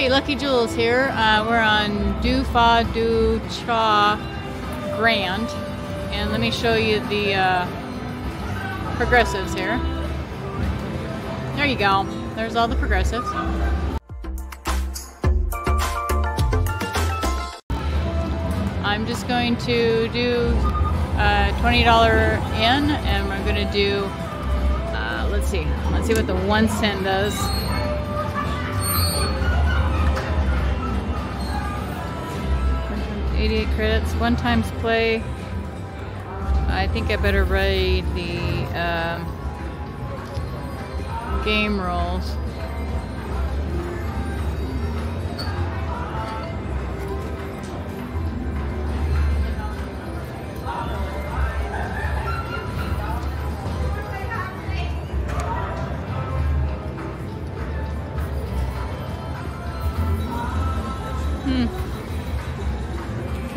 Hey, Lucky Julz here. Uh, we're on Duo Fu Duo Cai Grand. And let me show you the uh, progressives here. There you go. There's all the progressives. I'm just going to do a $20 in and we're going to do, uh, let's see, let's see what the one cent does. 88 credits, one times play. I think I better read the um, game rules.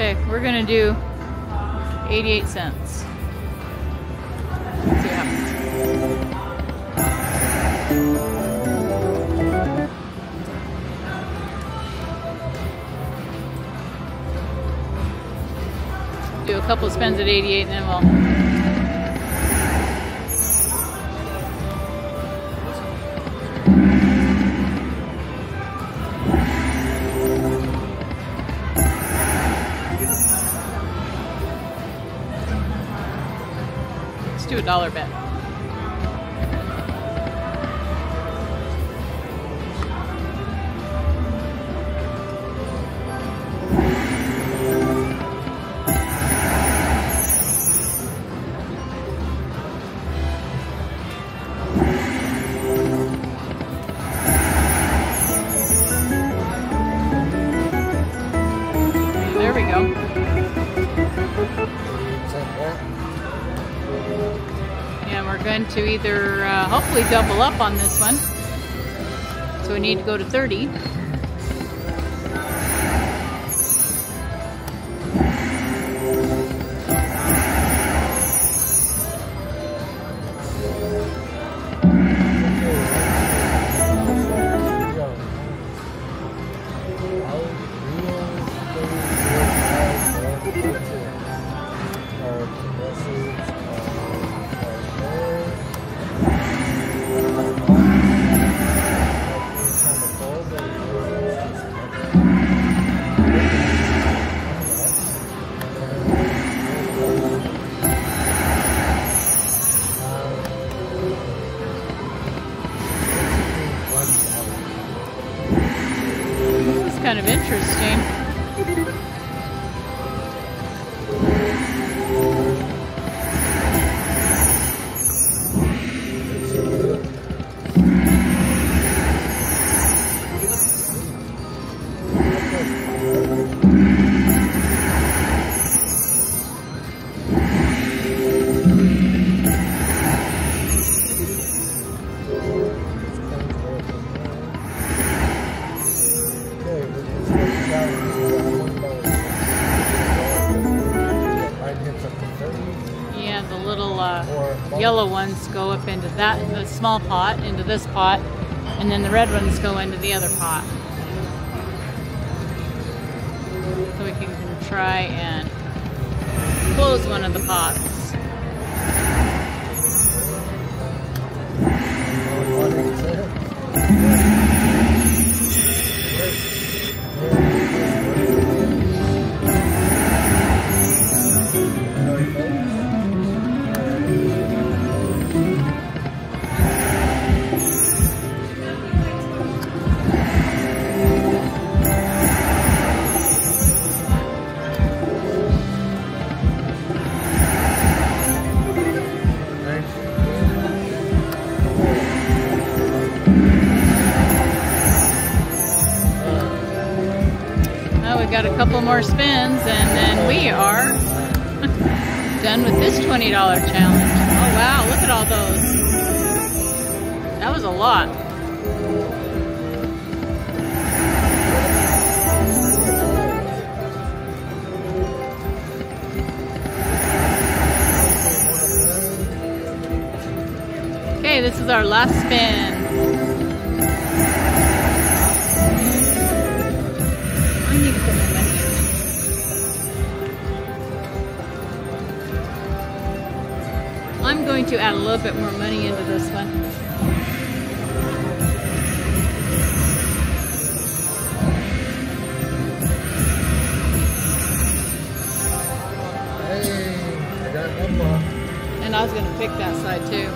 Okay, we're gonna do 88 cents. Do a couple of spins at 88 and then we'll Dollar bet. We're going to either uh, hopefully double up on this one. So we need to go to 30. Yellow ones go up into that the small pot, into this pot, and then the red ones go into the other pot. So we can try and close one of the pots. Couple more spins and then we are done with this $20 challenge. Oh wow, look at all those. That was a lot. Okay, this is our last spin. to add a little bit more money into this one. Hey, I got one more. And I was going to pick that side too.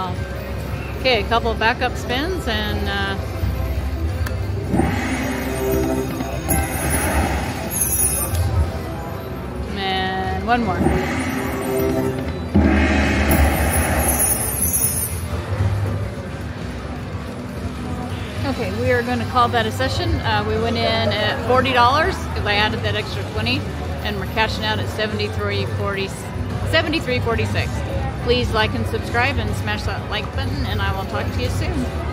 70 something. Oh. Okay, a couple of backup spins and uh, and one more. Okay, we are going to call that a session. Uh, we went in at $40 because I added that extra 20 and we're cashing out at 73.40 73.46. Please like and subscribe and smash that like button and I will talk to you soon.